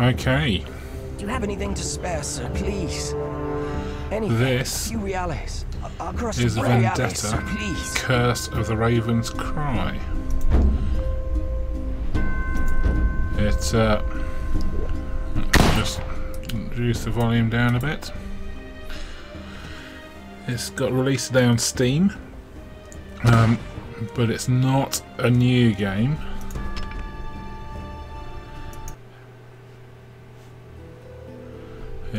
Okay. Do you have anything to spare, sir? Please. Anything. This A. A- Across is reales, Vendetta, sir. Curse of the Raven's Cry. It, uh, just reduce the volume down a bit. It's got released today on Steam, um, but it's not a new game.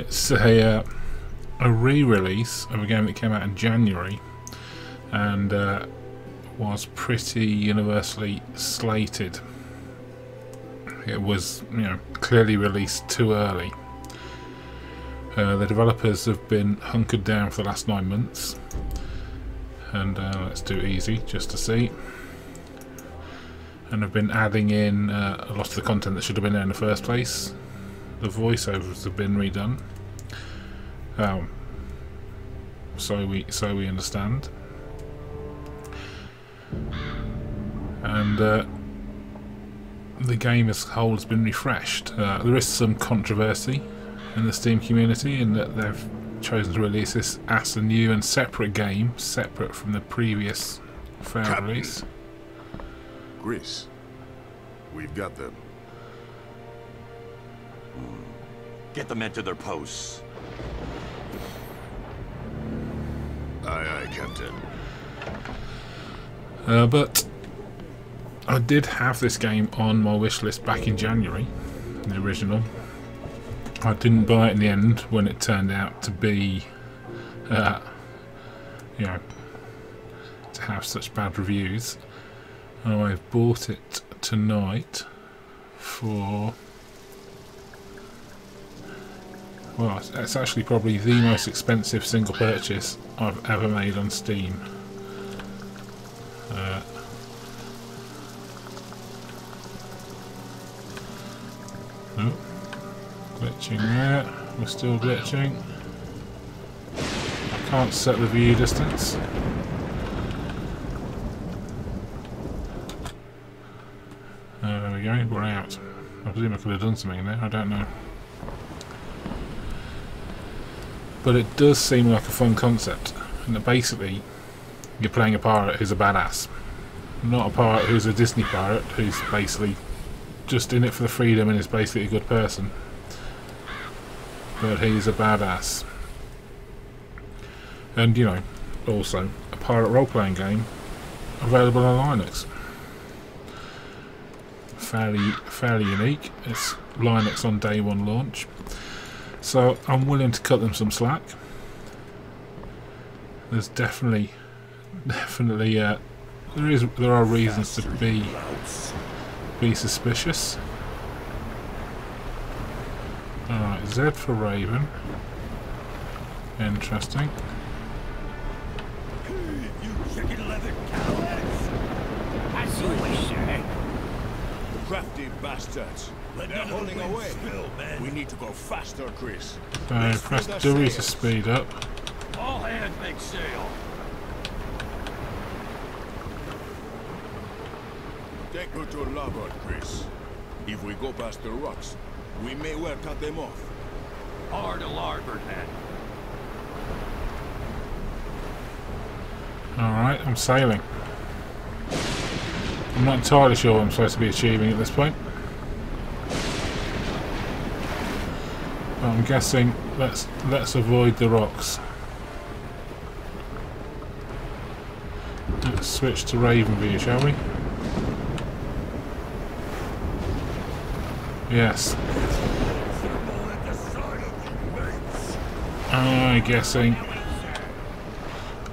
It's a, uh, a re-release of a game that came out in January and uh, was pretty universally slated. It was, you know, clearly released too early. Uh, the developers have been hunkered down for the last nine months, and uh, let's do easy just to see. And have been adding in uh, a lot of the content that should have been there in the first place. The voiceovers have been redone. Um, so we so we understand. And uh, the game as a whole has been refreshed. Uh, there is some controversy in the Steam community in that they've chosen to release this as a new and separate game, separate from the previous fair Captain. release. Gris, we've got them. Get the men to their posts. Aye, aye, Captain. Uh, but I did have this game on my wish list back in January, the original. I didn't buy it in the end when it turned out to be, uh, you know, to have such bad reviews. I've bought it tonight for. Well, it's- it's actually probably the most expensive single purchase I've ever made on Steam. Uh, oh, glitching there. We're still glitching. I can't set the view distance. Uh, there we go, we're out. I presume I could have done something there, I don't know. But it does seem like a fun concept, and that basically you're playing a pirate who's a badass. Not a pirate who's a Disney pirate who's basically just in it for the freedom and is basically a good person. But he's a badass. And you know, also a pirate role playing game available on Linux. Fairly fairly unique. It's Linux on day one launch. So I'm willing to cut them some slack. There's definitely definitely uh, there is there are reasons to be be suspicious. Alright, Z for Raven. Interesting. As you wish, sir. Crafty bastards. Let They're none of the holding away. spill, man. We need to go faster, Chris. So Let's press fill the W to speed up. All hands make sail. Take her to larboard, Chris. If we go past the rocks, we may well cut them off. Hard to larboard, man. Alright, I'm sailing. I'm not entirely sure what I'm supposed to be achieving at this point. I'm guessing let's let's avoid the rocks. Let's switch to Raven view, shall we? Yes. I'm guessing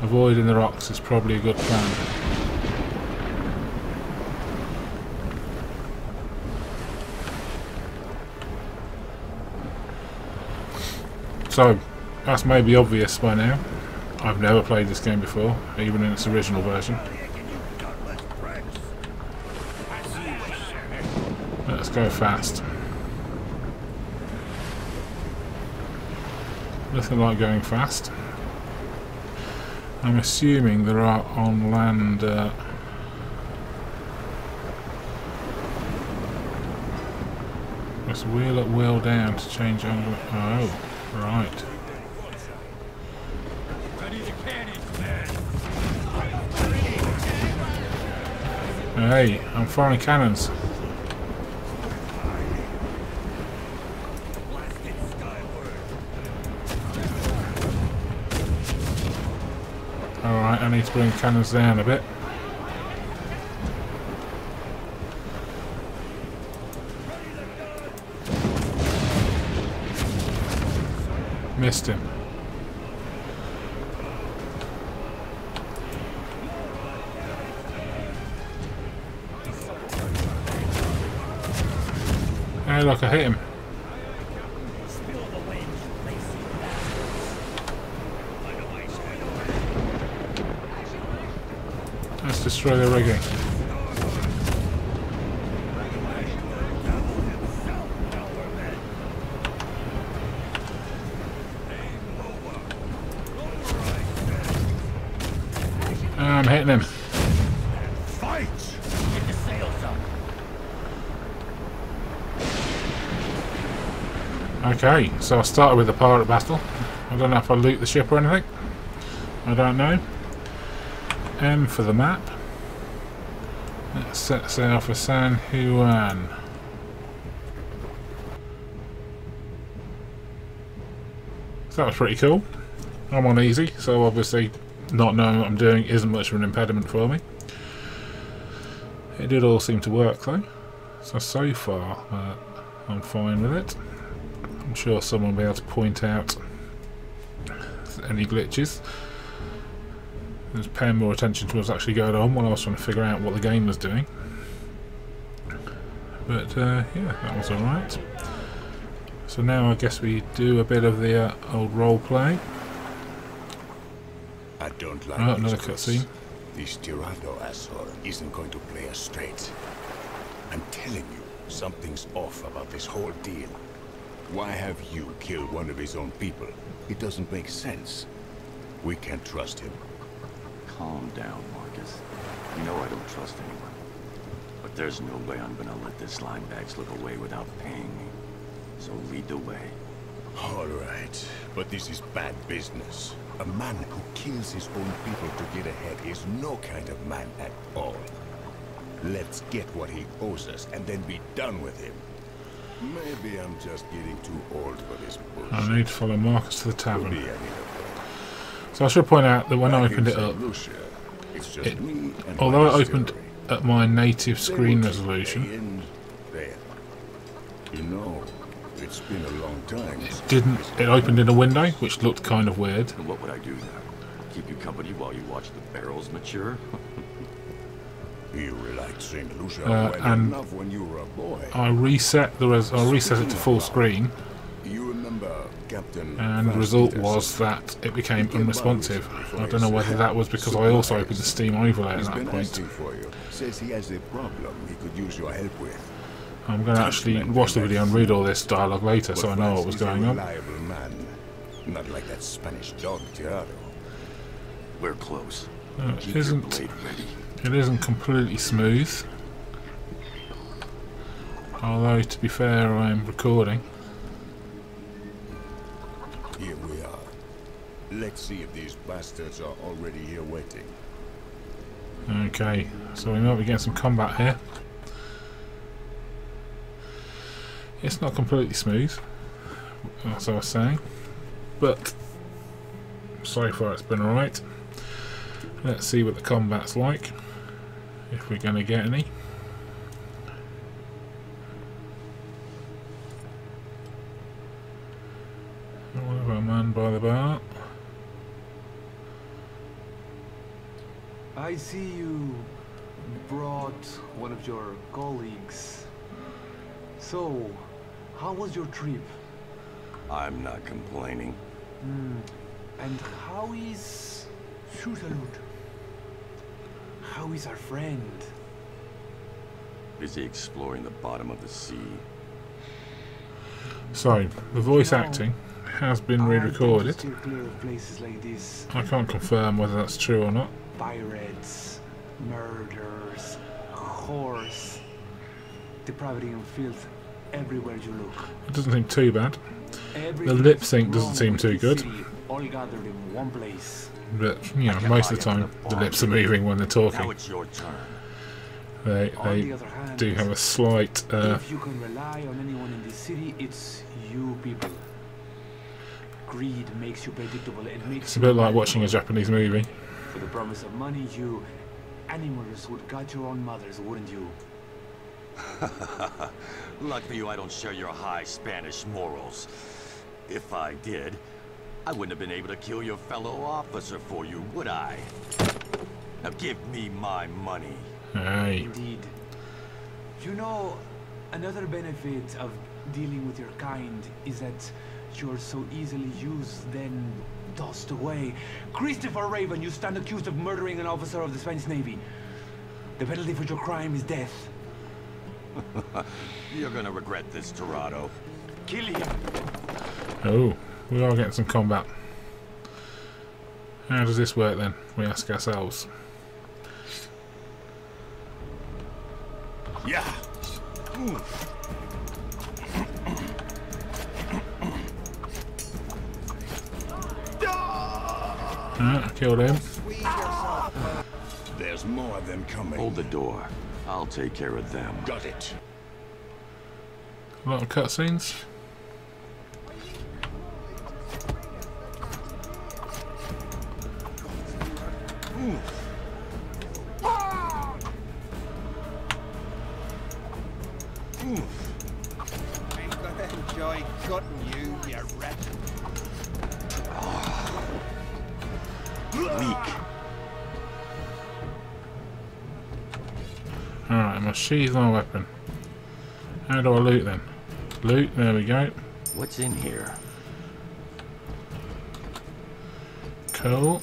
avoiding the rocks is probably a good plan. So, that's maybe obvious by now. I've never played this game before, even in its original version. Let's go fast. Nothing like going fast. I'm assuming there are on land. Uh, Let's wheel it wheel down to change angle. Oh, right. Hey, I'm firing cannons. Alright, I need to bring cannons down a bit. Missed him. Hey look, I hit him. Let's destroy the rigging. I'm hitting him. Fight! Get the sails up. Okay, so I started with the pirate battle. I don't know if I loot the ship or anything. I don't know. M for the map. Let's set sail for San Juan. So that was pretty cool. I'm on easy, so obviously not knowing what I'm doing isn't much of an impediment for me. It did all seem to work though. So, so far, uh, I'm fine with it. I'm sure someone will be able to point out any glitches. I was paying more attention to what's actually going on while I was trying to figure out what the game was doing. But uh, yeah, that was alright. So now I guess we do a bit of the uh, old role play. I don't like Oh, this, another cutscene. This Tirado asshole isn't going to play us straight. I'm telling you, something's off about this whole deal. Why have you killed one of his own people? It doesn't make sense. We can't trust him. Calm down, Marcus. You know I don't trust anyone. But there's no way I'm gonna let this slimebag slip away without paying me. So lead the way. All right, but this is bad business. A man who kills his own people to get ahead is no kind of man at all. Let's get what he owes us and then be done with him. Maybe I'm just getting too old for this bullshit. I need to follow Marcus to the tavern. So I should point out that when I opened it up, Lucia, it- although my it opened at my native screen resolution. You know, it's been a long time. it didn't. It opened in a window, which looked kind of weird. And what would I do now? Keep you company while you watch the barrels mature? Uh, well and when you were a boy. I reset the res- I reset it to full screen, You remember Captain and the result was that it became He came by unresponsive. I don't know whether that was because I also opened the Steam overlay at He's that point. asking for you. Says he has a problem he could use your help with. I'm going to actually watch the video and read all this dialogue later, so I know what was going on. man. Not like that Spanish dog, Tirado. We're close. Uh, Keep It your isn't. It isn't completely smooth. Although, to be fair, I'm recording. Here we are. Let's see if these bastards are already here waiting. Okay, so we might be getting some combat here. It's not completely smooth, as I was saying, but so far it's been alright. Let's see what the combat's like, if we're going to get any. What about a man by the bar? I see you brought one of your colleagues. So, how was your trip? I'm not complaining. Hmm. And how is Shutalut? How is our friend? Busy exploring the bottom of the sea. So, the voice No. acting has been I tend to re-recorded. steer clear of places like. I can't confirm whether that's true or not. Pirates, murders, whores, depravity and filth. everywhere you look. It doesn't seem too bad. Everything lip sync doesn't seem too good. city, All gathered in one place. But, you know, most of the time the lips are moving when they're Now talking. it's your turn. They, they the other hand, do have a slight... Uh, if you can rely on anyone in this city, it's you people. Greed makes you predictable. It makes it's a bit like watching a Japanese movie. For the promise of money, you animals would gut your own mothers, wouldn't you? Luck for you, I don't share your high Spanish morals. If I did, I wouldn't have been able to kill your fellow officer for you, would I? Now give me my money. Hey. Indeed. You know, another benefit of dealing with your kind is that you're so easily used, then tossed away. Christopher Raven, you stand accused of murdering an officer of the Spanish Navy. The penalty for your crime is death. You're gonna regret this, Tirado. Kill him. Oh, we are getting some combat. How does this work then? We ask ourselves. Yeah. Ah, killed him. There's more of them coming. Hold the door. I'll take care of them. Got it. A lot of cutscenes. Alright, I must sheathe my weapon. How do I loot then? Loot, there we go. What's in here? Cool.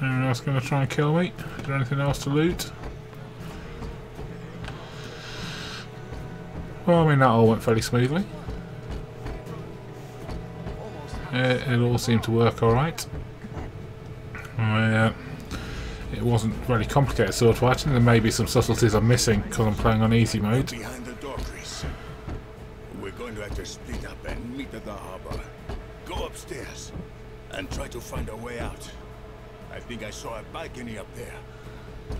Anyone else going to try and kill me? Is there anything else to loot? Well, I mean, that all went fairly smoothly. It, it all seemed to work alright. Uh, it wasn't very complicated sword fighting. There may be some subtleties I'm missing because I'm playing on easy mode. Behind the door, Chris. We're going to have to split up and meet at the harbor. Go upstairs and try to find a way out. I think I saw a balcony up there.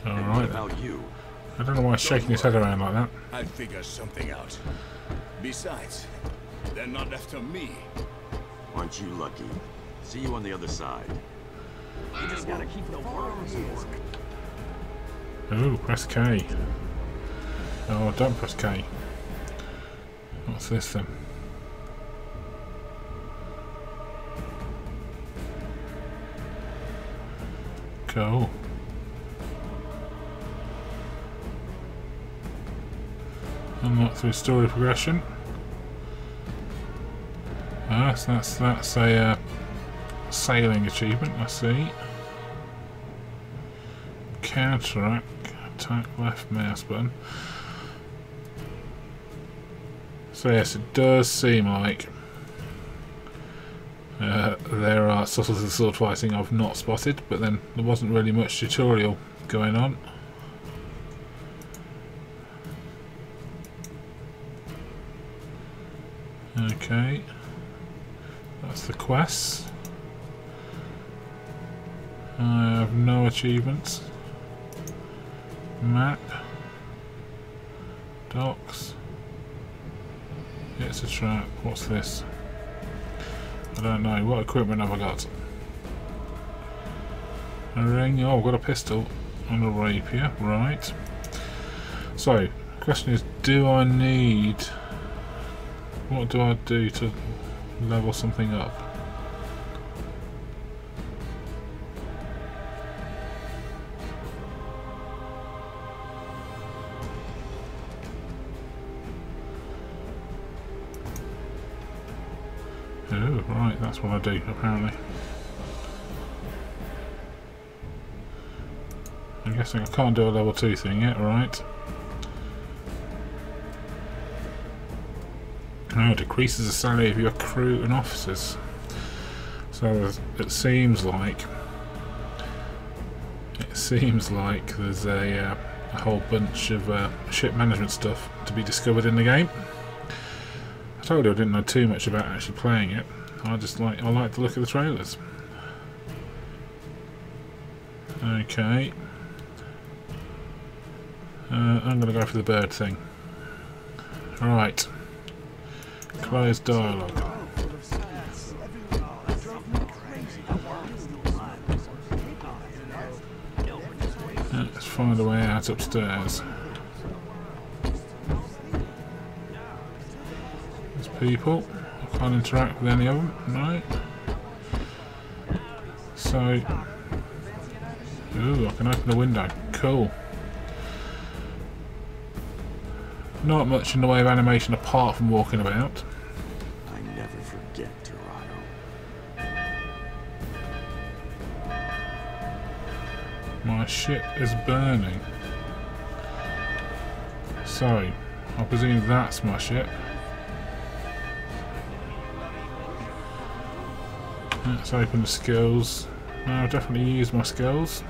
Alright. about you? I don't know why he's shaking his head around like that. I'll figure something out. Besides, they're not after me. Aren't you lucky? See you on the other side. You just gotta keep the worms. Oh, press K. Oh, don't press K. What's this then? Cool. Unlock through story progression. So that's that's a uh, sailing achievement. I see. Counteract, attack left mouse button. So yes, it does seem like uh, there are subtleties of sword fighting I've not spotted, but then there wasn't really much tutorial going on. Okay, that's the quest. I have no achievements. Map. Docks. It's a trap. What's this? I don't know. What equipment have I got? A ring. Oh, I've got a pistol and a rapier. Right. So, question is, do I need... What do I do to level something up? Oh, right, that's what I do, apparently. I'm guessing I can't do a level 2 thing yet, right? Oh, decreases the salary of your crew and officers. So it seems like it seems like there's a, uh, a whole bunch of uh, ship management stuff to be discovered in the game. I told you I didn't know too much about actually playing it. I just like I like to look of the trailers. Okay. Uh, I'm going to go for the bird thing. Right. Close dialogue. Let's find a way out upstairs. There's people. I can't interact with any of them. Right. So. Ooh, I can open the window. Cool. Not much in the way of animation apart from walking about. I never forget, Dorado. My ship is burning. So, I presume that's my ship. Let's open the skills. No, I've definitely used my skills.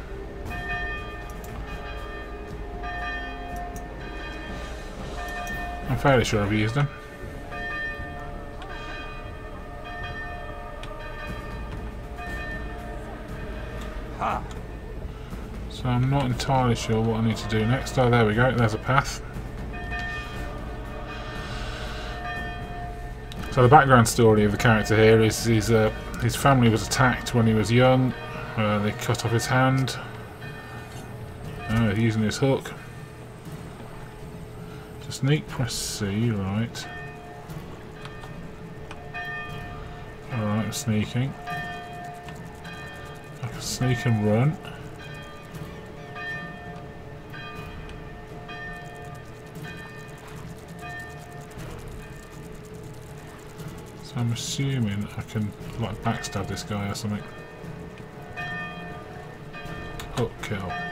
I'm fairly sure I've used them. So I'm not entirely sure what I need to do next. Oh, there we go. There's a path. So the background story of the character here is his, uh, his family was attacked when he was young. Uh, they cut off his hand. Uh, using his hook. Sneak, press C, right. Alright, I'm sneaking. I can sneak and run. So I'm assuming I can like backstab this guy or something. Hook kill.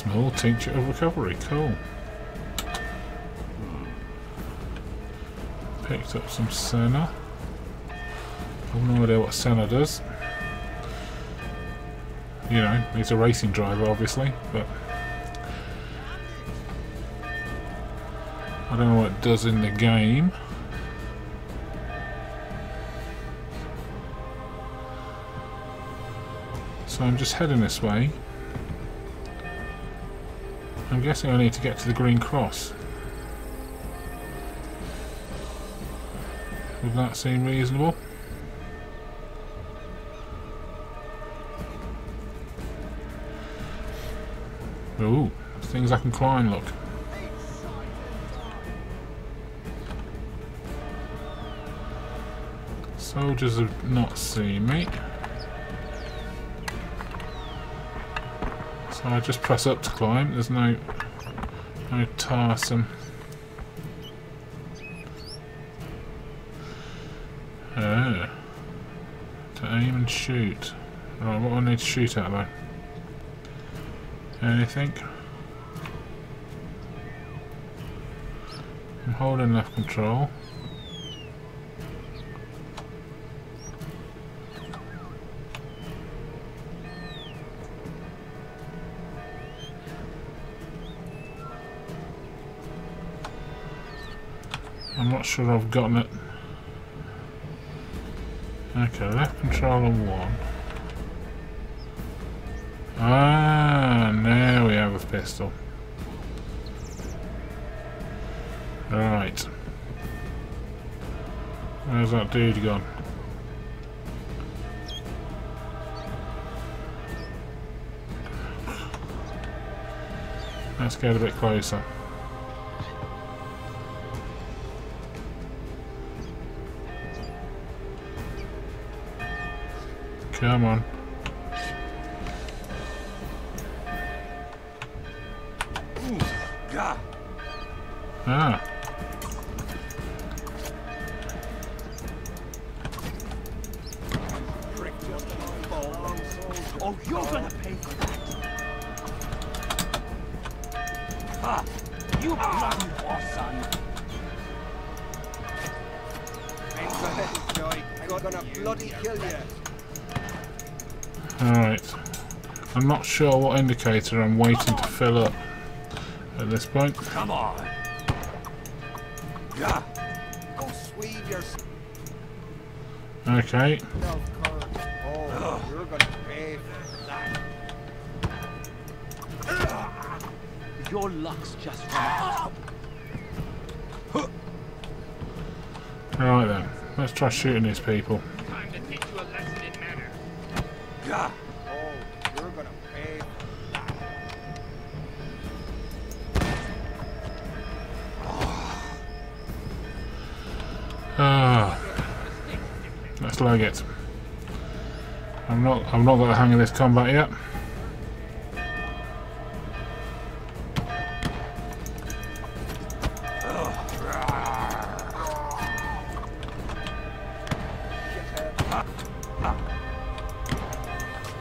Small tincture of recovery, cool. Picked up some Senna. I've no idea what Senna does. You know, he's a racing driver obviously, but I don't know what it does in the game. So I'm just heading this way. I'm guessing I need to get to the Green Cross. Would that seem reasonable? Ooh, things I can climb, look. Soldiers have not seen me. So I just press up to climb. There's no no tiresome. Oh. To aim and shoot. Right, what do I need to shoot at though? Anything? I'm holding left control. Not sure I've gotten it. Okay, left control on one. Ah, now we have a pistol. Right. Where's that dude gone? Let's get a bit closer. Come on. Ah. I'm not sure what indicator I'm waiting to fill up at this point. Come on. Go sweep yourself, Okay. Oh, you're gonna pay for that. Your luck's just out. Right then. Let's try shooting these people. I'm not I've not got the hang of this combat yet.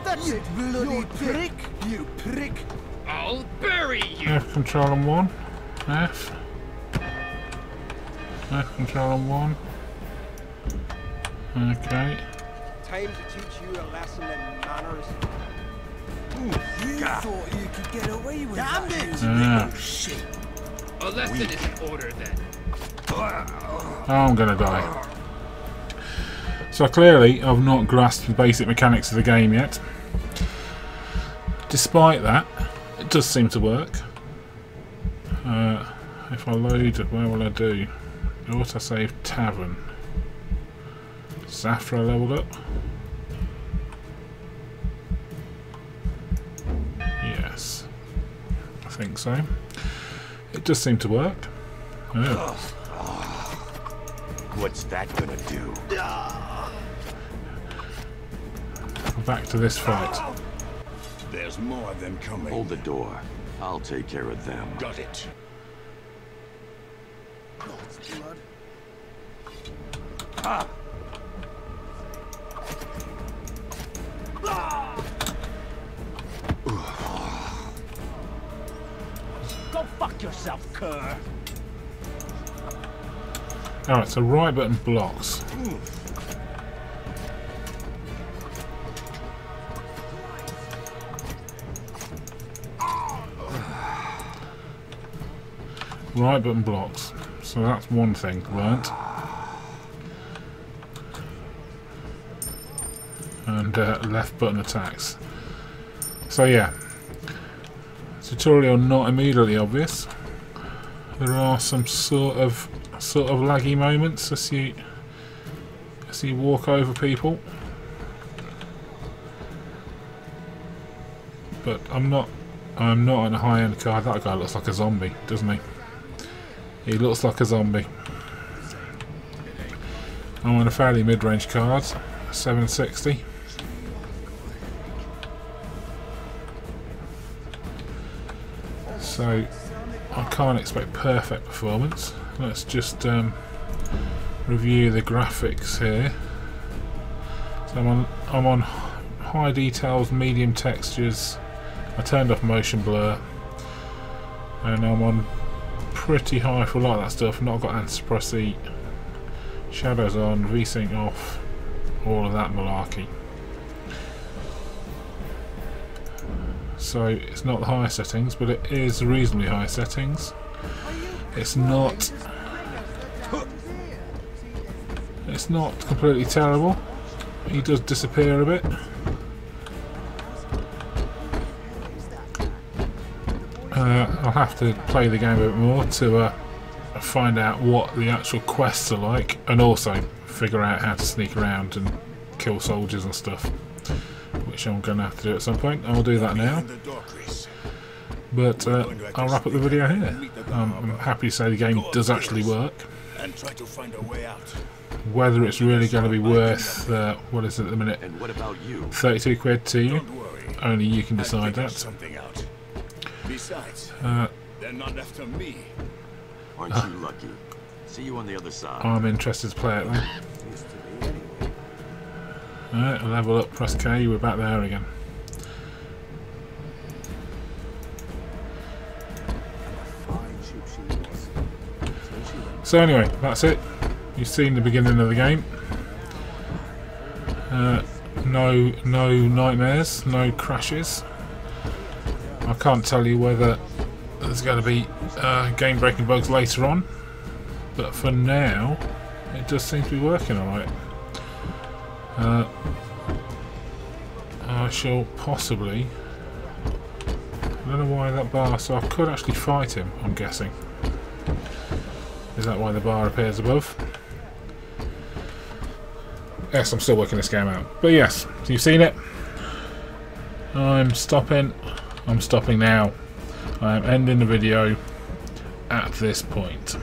That's you it, bloody prick! You prick! I'll bury you. F control on one. F. F control on one. Okay. Time to teach you a lesson in manners. You thought you could get away with Damn that, it! you Ah. little shit. A lesson is in order then. Oh, I'm gonna die. So clearly, I've not grasped the basic mechanics of the game yet. Despite that, it does seem to work. Uh, if I load, where will I do? Autosave Tavern. Zafra leveled up. Yes. I think so. It does seem to work. Oh. What's that gonna do? Back to this fight. There's more of them coming. Hold the door. I'll take care of them. Got it. Go Alright, so right button blocks. Right button blocks. So that's one thing learnt. And uh, left button attacks. So yeah. Tutorial not immediately obvious. There are some sort of sort of laggy moments as you as you walk over people. But I'm not I'm not on a high end card. That guy looks like a zombie, doesn't he? He looks like a zombie. I'm on a fairly mid range card, 760. So I can't expect perfect performance. Let's just um, review the graphics here. So I'm on I'm on high details, medium textures. I turned off motion blur, and I'm on pretty high for a lot of that stuff. Not got anti-suppress shadows on, VSync off, all of that malarkey. So it's not the highest settings, but it is reasonably high settings. It's not. It's not completely terrible. He does disappear a bit. Uh, I'll have to play the game a bit more to uh, find out what the actual quests are like, and also figure out how to sneak around and kill soldiers and stuff, which I'm going to have to do at some point. I'll do that now. The door, Chris. But uh, I'll wrap up the video here. Um, I'm happy to say the game does actually work. And try to find a way out. Whether it's really going to be worth, uh, what is it at the minute, And what about you? 32 quid to you, only you can decide that. something out. Besides, Uh, they're not after me. Aren't you lucky? See you on the other side. I'm interested to play it then. Alright, level up, press K, we're back there again. So anyway, that's it. You've seen the beginning of the game. Uh, no, no nightmares, no crashes. I can't tell you whether there's going to be uh, game-breaking bugs later on, but for now, it does seem to be working alright. Uh, I shall possibly. I don't know why that bar. So I could actually fight him. I'm guessing. Is that why the bar appears above? Yes, I'm still working this game out. But yes, you've seen it. I'm stopping. I'm stopping now. I am ending the video at this point.